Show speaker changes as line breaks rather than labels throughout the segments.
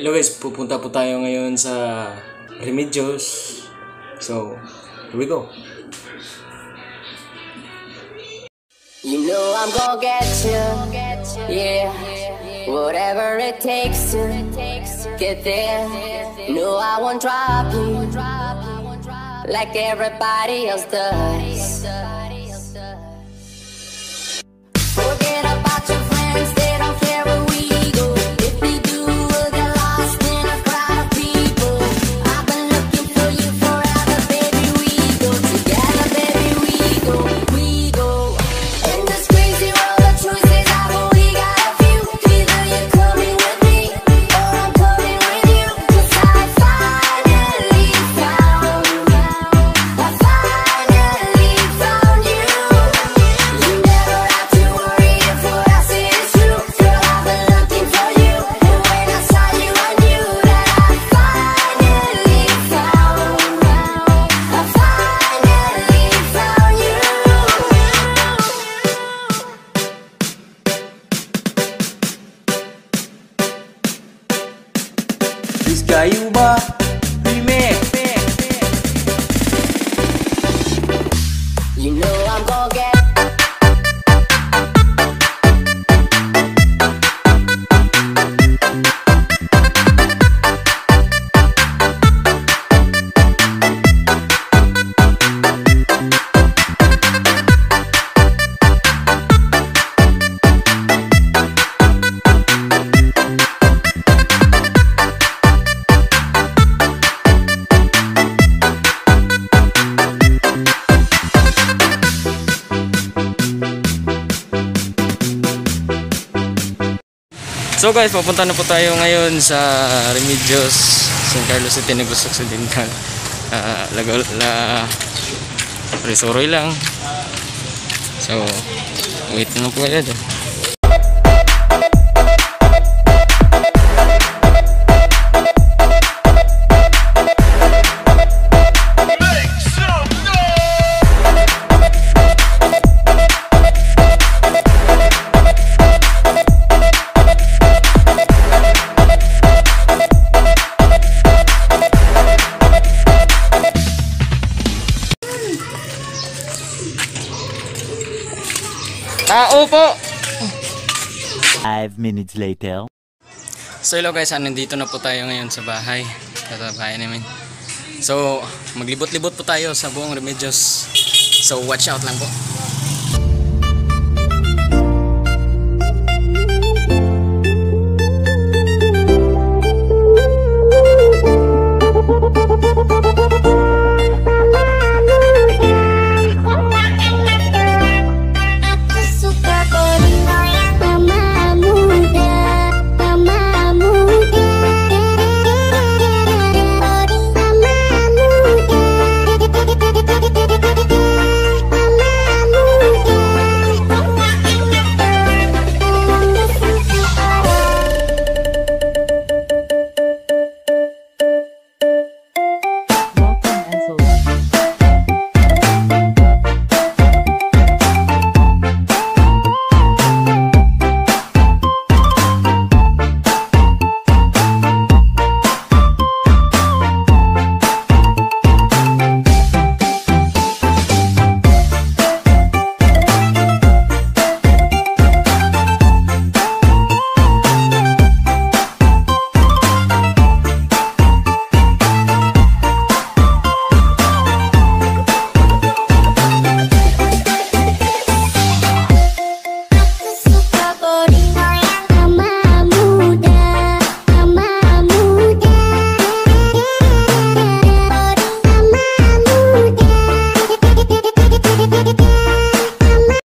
Hello guys, pupunta po tayo ngayon sa Remedios. So, here we go.
You know I'm gonna get you, yeah. Whatever it takes to get there. No, I won't drop you like everybody else does.
Please kayo So guys, papunta na po tayo ngayon sa Remedios San Carlos City Negros Occidental. Ah, lago la Resoroy lang. So, wait na po kayo dyan. Tao po!
Five minutes later.
So hello guys, ah, nandito na po tayo ngayon sa bahay. Sa bahay namin. So, maglibot-libot po tayo sa buong Remedios. So, watch out lang po.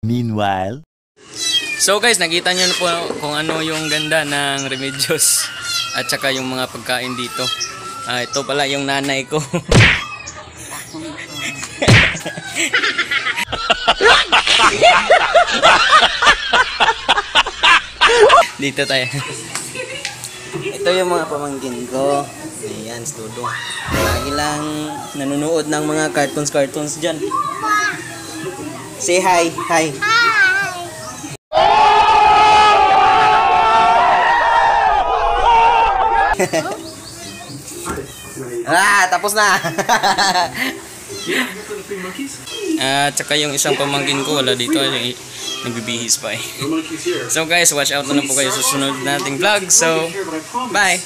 Meanwhile,
So guys, nakita nyo na po kung ano yung ganda ng Remedios at saka yung mga pagkain dito. Ah, ito pala yung nanay ko. dito tayo. Ito yung mga pamangkin ko. Ayan, studo. Lagi lang nanonood ng mga cartoons-cartoons dyan. Say hi, hi.
ah, tapos na.
At saka yung isang pamangkin ko wala dito nagbibihis pa eh. So guys, watch out na po kayo sa sunod nating vlog. So, bye!